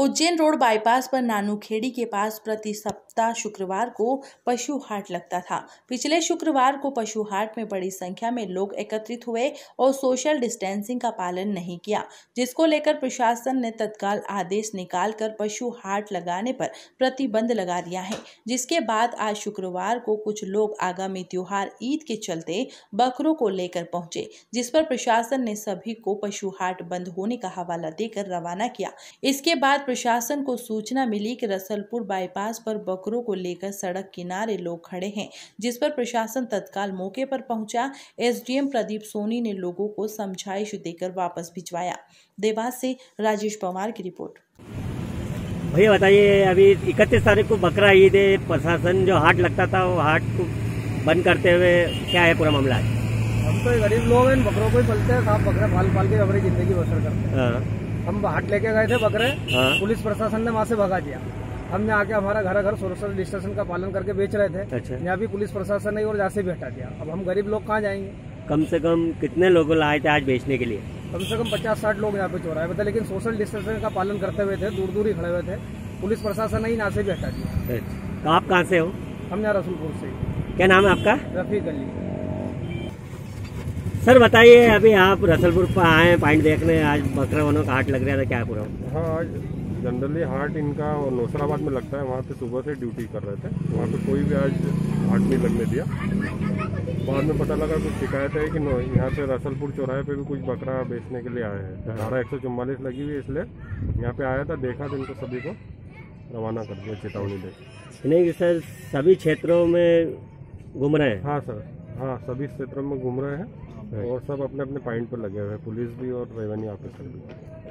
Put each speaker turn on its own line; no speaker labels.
Ujjain road bypass पर नानूखेड़ी के पास प्रति सप्ताह शुक्रवार को पशु हाट लगता था। पिछले शुक्रवार को पशु हाट में बड़ी संख्या में लोग एकत्रित हुए और सोशल डिस्टेंसिंग का पालन नहीं किया, जिसको लेकर प्रशासन ने तत्काल आदेश निकालकर पशु हाट लगाने पर प्रतिबंध लगा दिया है। जिसके बाद आज शुक्रवार को कुछ लोग आगामी त्योहार ईद के चलते बकरों को लेकर पहुँचे, जिस पर प्रशासन ने सभी को पशु हाट बंद होने का हवाला देकर रवाना किया। इसके बाद प्रशासन को सूचना मिली कि रसलपुर बाईपास पर बकरों को लेकर सड़क किनारे लोग खड़े हैं जिस पर प्रशासन तत्काल मौके पर पहुँचा। एसडीएम प्रदीप सोनी ने लोगों को समझाइश देकर वापस भिजवाया। देवास से राजेश पवार की रिपोर्ट।
भैया बताइए अभी इकतीस तारीख को बकरा ईद है। प्रशासन जो हाट लगता था वो हाट को बंद करते हुए क्या है पूरा मामला?
हम तो गरीब लोग हैं बकरों को ही पलते हैं साफ़ बकरे पाल पाल के अपनी ज़िंदगी बसर करते हैं।
हाँ,
हम हाट लेके गए थे बकरे।
हाँ।
पुलिस प्रशासन ने वहाँ से भगा दिया। हमने आके हमारा घर घर सोशल डिस्टेंस का पालन करके बेच रहे थे।
अच्छा।
यहाँ भी पुलिस प्रशासन ने और यहाँ से भी हटा दिया। अब हम गरीब लोग कहाँ जाएँगे?
कम से कम कितने लोग लाए थे आज बेचने के लिए?
कम से कम पचास साठ लोग यहाँ पे चौराहे पे थे लेकिन सोशल डिस्टेंसिंग का पालन करते हुए थे दूर दूर ही खड़े हुए थे। पुलिस प्रशासन ने ही यहाँ से भी हटा दिया।
अच्छा, तो आप कहाँ से हो?
हम यहाँ रसूलपुर से।
क्या नाम है आपका?
रफीक गली।
सर बताइए अभी आप रसलपुर पर आए पॉइंट देखने आज बकरा वनों का हाट लग रहा था क्या पूरा?
हाँ आज जनरली हाट इनका और नौसराबाद में लगता है वहाँ पे सुबह से ड्यूटी कर रहे थे वहाँ पे कोई भी आज हाट नहीं लगने दिया। बाद में पता लगा कुछ शिकायत है कि नो यहाँ पे रसलपुर चौराहे पे भी कुछ बकरा बेचने के लिए आए हैं। धारा एक सौ चौवालीस लगी हुई है इसलिए यहाँ पे आया था देखा तो इनको सभी को रवाना कर दिया चेतावनी दे।
नहीं सर सभी क्षेत्रों में घूम रहे हैं?
हाँ सर। हाँ सभी क्षेत्रों में घूम रहे हैं और सब अपने अपने पॉइंट पर लगे हुए हैं पुलिस भी और रेवेन्यू ऑफिसर भी।